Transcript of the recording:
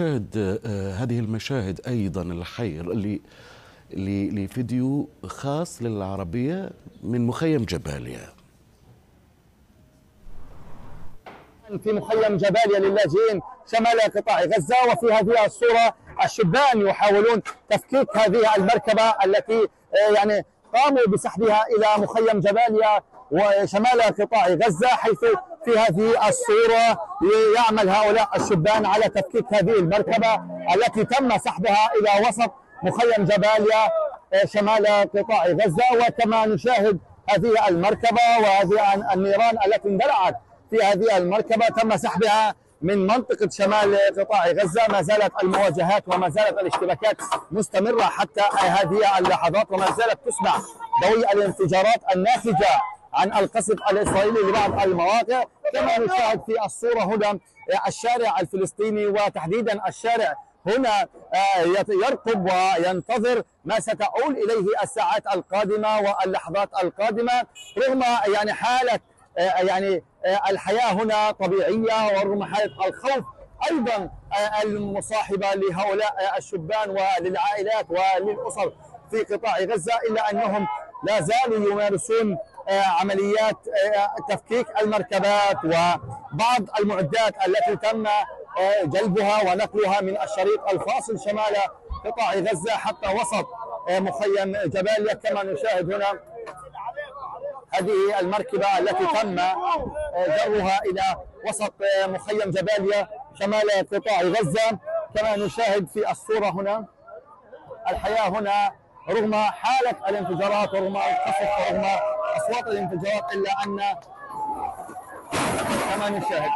نشاهد آه، هذه المشاهد أيضا الحير لفيديو خاص للعربية من مخيم جباليا. في مخيم جباليا للاجئين شمال قطاع غزة وفي هذه الصورة الشبان يحاولون تفكيك هذه المركبة التي آه، يعني قاموا بسحبها إلى مخيم جباليا. وشمال قطاع غزة حيث في هذه الصورة يعمل هؤلاء الشبان على تفكيك هذه المركبة التي تم سحبها إلى وسط مخيم جباليا آه، شمال قطاع غزة. وكما نشاهد هذه المركبة وهذه النيران التي اندلعت في هذه المركبة تم سحبها من منطقة شمال قطاع غزة. ما زالت المواجهات وما زالت الاشتباكات مستمرة حتى هذه اللحظات وما زالت تسمع ضوء الانفجارات الناتجة عن القصف الإسرائيلي لبعض المواقع كما نشاهد في الصورة هنا الشارع الفلسطيني وتحديدا الشارع هنا آه، يرقب وينتظر ما ستؤول إليه الساعات القادمة واللحظات القادمة رغم يعني حالة آه، يعني آه، الحياة هنا طبيعية ورغم حالة الخوف أيضا آه، المصاحبة لهؤلاء آه، الشبان وللعائلات وللأسر في قطاع غزة إلا أنهم لا زالوا يمارسون آه، عمليات آه، تفكيك المركبات وبعض المعدات التي تم آه، جلبها ونقلها من الشريط الفاصل شمال قطاع غزة حتى وسط آه، مخيم جباليا كما نشاهد هنا. هذه المركبة التي تم جرها إلى وسط مخيم جباليا شمال قطاع غزة. كما نشاهد في الصورة هنا الحياة هنا رغم حالة الانفجارات ورغم القصف ورغم أصوات الانفجارات إلا أن كما نشاهد